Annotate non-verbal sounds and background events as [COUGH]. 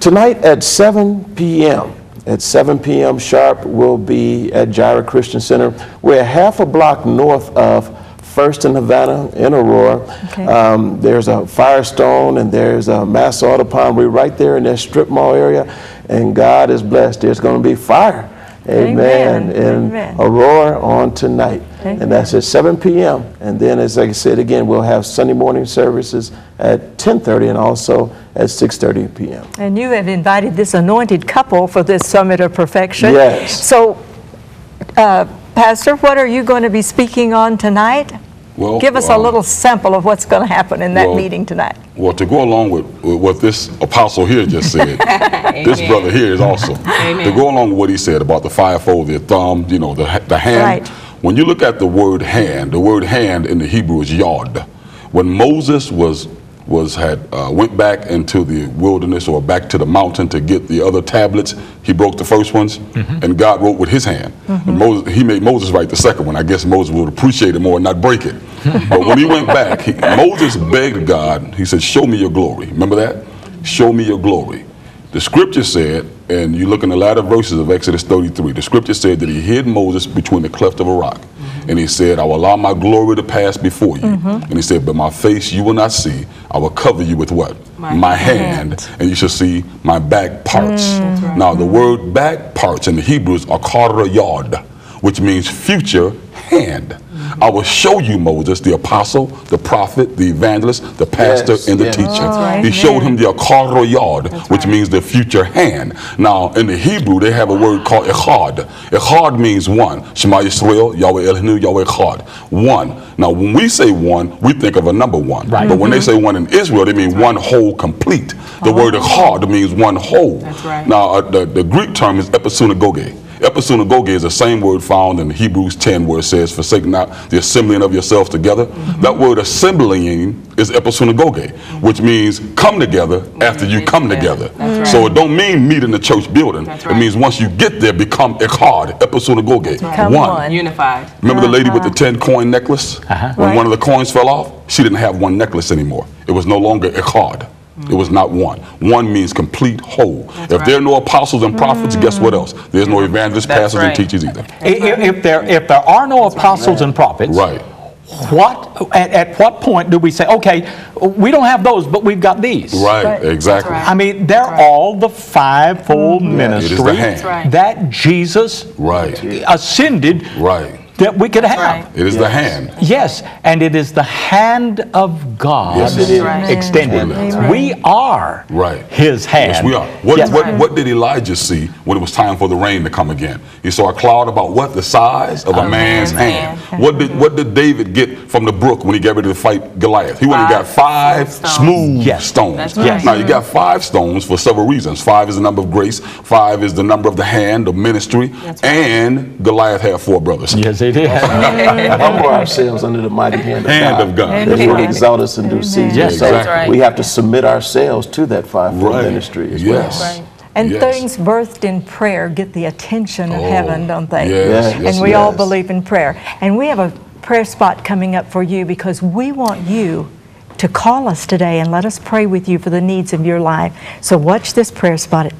Tonight at 7 p.m., at 7 p.m. sharp, we'll be at Gyra Christian Center. We're half a block north of First in Havana in Aurora. Okay. Um, there's a Firestone and there's a Mass Auto Palm. We're right there in that strip mall area, and God is blessed. There's going to be fire. Amen. Amen. In Amen. Aurora on tonight. Amen. And that's at 7 p.m. And then, as I said again, we'll have Sunday morning services at 10:30 and also at 6:30 p.m. And you have invited this anointed couple for this Summit of Perfection. Yes. So, uh, Pastor, what are you going to be speaking on tonight? Well, Give us a um, little sample of what's going to happen in that well, meeting tonight. Well, to go along with, with what this apostle here just said, [LAUGHS] this brother here is awesome. To go along with what he said about the fivefold, the thumb, you know, the, the hand. Right. When you look at the word hand, the word hand in the Hebrew is yod. When Moses was was had uh, went back into the wilderness or back to the mountain to get the other tablets, he broke the first ones, and God wrote with his hand. And Moses, he made Moses write the second one. I guess Moses would appreciate it more and not break it. [LAUGHS] but when he went back, he, Moses begged God. He said, "Show me your glory." Remember that? Show me your glory. The scripture said, and you look in the latter verses of Exodus 33, the scripture said that he hid Moses between the cleft of a rock. Mm-hmm. And he said, I will allow my glory to pass before you. Mm-hmm. And he said, But my face you will not see. I will cover you with what? My, hand. And you shall see my back parts. Mm. Now, the mm-hmm. word back parts in the Hebrews are yod, which means future hand. I will show you Moses, the apostle, the prophet, the evangelist, the pastor, Yes, and the yes. teacher. Oh, he showed him the akar yod, which means the future hand. Now, in the Hebrew, they have a word called echad. Echad means one. Shema Yisrael, Yahweh Elohim, Yahweh Echad. One. Now, when we say one, we think of a number one. Right. But when they say one in Israel, they mean one whole complete. The word echad means one whole. That's right. Now, uh, the, the Greek term is episunagoge. Episunagoge is the same word found in Hebrews 10 where it says, forsake not the assembling of yourselves together. Mm-hmm. That word assembling is episunagoge, mm-hmm. which means come together after you get come together. together. That's mm-hmm. So it don't mean meet in the church building. That's It means once you get there, become echad, episunagoge, Become one. Unified. Remember the lady with the uh-huh. 10 coin necklace? Uh-huh. When Right. one of the coins fell off, she didn't have one necklace anymore. It was no longer echad. It was not one. One means complete whole. if there are no apostles and prophets, guess what else? There's no evangelists, That's pastors, right. and teachers either. I- i- If there, if there are no apostles and prophets, Right. what, at, at what point do we say, okay, we don't have those, but we've got these? Right, Right. exactly. That's I mean, they're all the fivefold It is ministry the hand. That's right. that Jesus Right, ascended right. That we could have. right. It is the hand. Yes, and it is the hand of God Yes, it is. Right. extended. Amen. We are Right. His hand. Yes, we are. What, Yes. what, what did Elijah see when it was time for the rain to come again? He saw a cloud about what? The size of a man's man's hand. hand. What did what did David get from the brook when he got ready to fight Goliath? He went and got five Five stones. smooth Yes. stones. That's right. Now you got five stones for several reasons. Five is the number of grace. Five is the number of the hand of ministry. Right. And Goliath had four brothers. Yes, it is. Humble ourselves under the mighty hand of Hand God. of God. That He would exalt us in due season. Yes, so exactly. right. we have to submit ourselves to that fivefold Right. ministry as Yes. well. Right. And Yes. things birthed in prayer get the attention of Oh, heaven, don't they? yes, yes, and we all believe in prayer. And we have a prayer spot coming up for you because we want you to call us today and let us pray with you for the needs of your life. So watch this prayer spot at